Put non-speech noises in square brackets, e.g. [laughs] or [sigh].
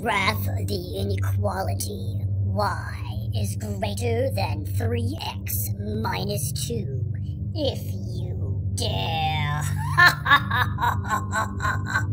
graph the inequality. y is greater than 3x minus 2. If you dare. [laughs]